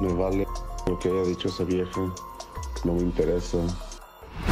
Me vale lo que haya dicho esa vieja. No me interesa.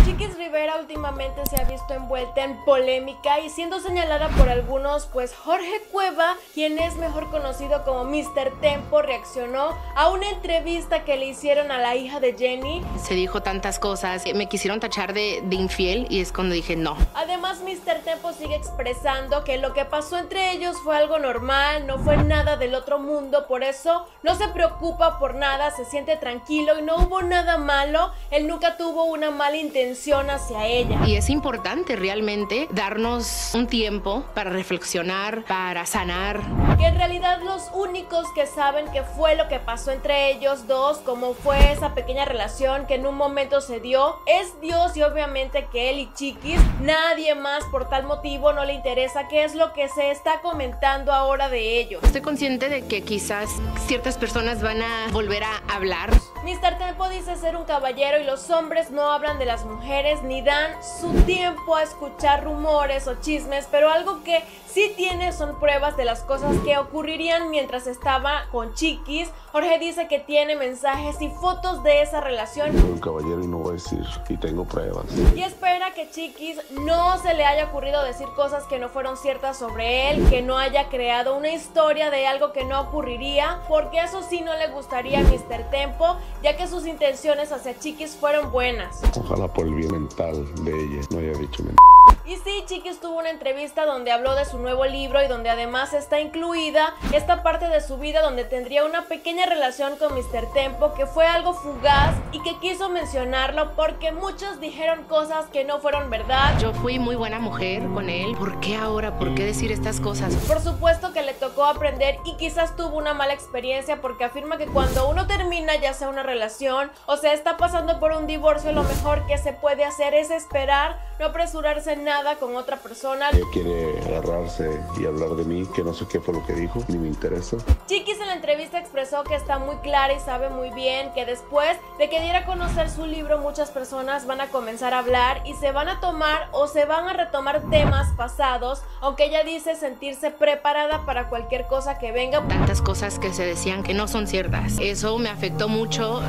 Chiquis Rivera últimamente se ha visto envuelta en polémica y siendo señalada por algunos, pues Jorge Cueva, quien es mejor conocido como Mr. Tempo, reaccionó a una entrevista que le hicieron a la hija de Jenny. Se dijo tantas cosas, me quisieron tachar de, de infiel y es cuando dije no. Además, Mr. Tempo sigue expresando que lo que pasó entre ellos fue algo normal, no fue nada del otro mundo, por eso no se preocupa por nada, se siente tranquilo y no hubo nada malo, él nunca tuvo una mala intención hacia ella. Y es importante realmente darnos un tiempo para reflexionar, para sanar. Que en realidad los únicos que saben qué fue lo que pasó entre ellos dos, cómo fue esa pequeña relación que en un momento se dio, es Dios y obviamente que él y Chiquis, nadie más por tal motivo no le interesa qué es lo que se está comentando ahora de ellos. Estoy consciente de que quizás ciertas personas van a volver a hablar. Mr. Tempo dice ser un caballero y los hombres no hablan de las mujeres ni dan su tiempo a escuchar rumores o chismes, pero algo que sí tiene son pruebas de las cosas que ocurrirían mientras estaba con Chiquis. Jorge dice que tiene mensajes y fotos de esa relación. Un caballero y no voy a decir, y tengo pruebas. Y espera que Chiquis no se le haya ocurrido decir cosas que no fueron ciertas sobre él, que no haya creado una historia de algo que no ocurriría, porque eso sí no le gustaría a Mr. Tempo, ya que sus intenciones hacia Chiquis fueron buenas. Ojalá por el bien mental de ella no haya dicho mentira. Y sí, Chiquis tuvo una entrevista donde habló de su nuevo libro y donde además está incluida esta parte de su vida donde tendría una pequeña relación con Mr. Tempo que fue algo fugaz y que quiso mencionarlo porque muchos dijeron cosas que no fueron verdad. Yo fui muy buena mujer con él. ¿Por qué ahora? ¿Por qué decir estas cosas? Por supuesto que le tocó aprender y quizás tuvo una mala experiencia porque afirma que cuando uno termina ya sea una relación o sea está pasando por un divorcio lo mejor que se puede hacer es esperar, no apresurarse en nada con otra persona. Ella quiere agarrarse y hablar de mí, que no sé qué fue lo que dijo, ni me interesa. Chiquis en la entrevista expresó que está muy clara y sabe muy bien que después de que diera a conocer su libro, muchas personas van a comenzar a hablar y se van a tomar o se van a retomar temas pasados, aunque ella dice sentirse preparada para cualquier cosa que venga. Tantas cosas que se decían que no son ciertas. Eso me afectó mucho.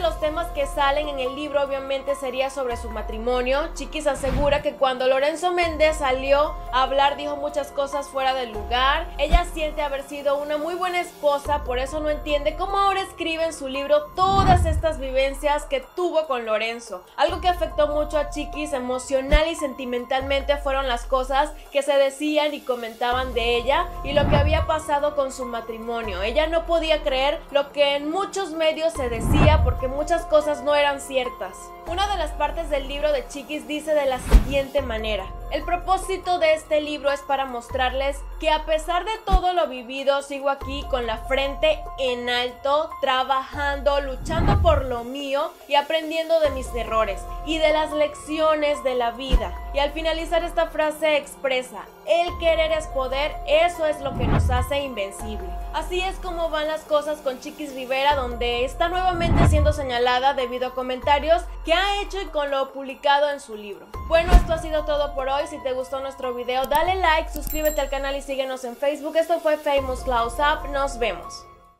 Los temas que salen en el libro obviamente sería sobre su matrimonio. Chiquis asegura que cuando Lorenzo Méndez salió a hablar dijo muchas cosas fuera del lugar. Ella siente haber sido una muy buena esposa, por eso no entiende cómo ahora escribe en su libro todas estas vivencias que tuvo con Lorenzo. Algo que afectó mucho a Chiquis emocional y sentimentalmente fueron las cosas que se decían y comentaban de ella y lo que había pasado con su matrimonio. Ella no podía creer lo que en muchos medios se decía porque muchas cosas no eran ciertas. Una de las partes del libro de Chiquis dice de la siguiente manera. El propósito de este libro es para mostrarles que a pesar de todo lo vivido, sigo aquí con la frente en alto, trabajando, luchando por lo mío y aprendiendo de mis errores y de las lecciones de la vida. Y al finalizar esta frase expresa, el querer es poder, eso es lo que nos hace invencible. Así es como van las cosas con Chiquis Rivera, donde está nuevamente siendo señalada debido a comentarios que ha hecho y con lo publicado en su libro. Bueno, esto ha sido todo por Si te gustó nuestro video, dale like, suscríbete al canal y síguenos en Facebook. Esto fue Famous Close Up. Nos vemos.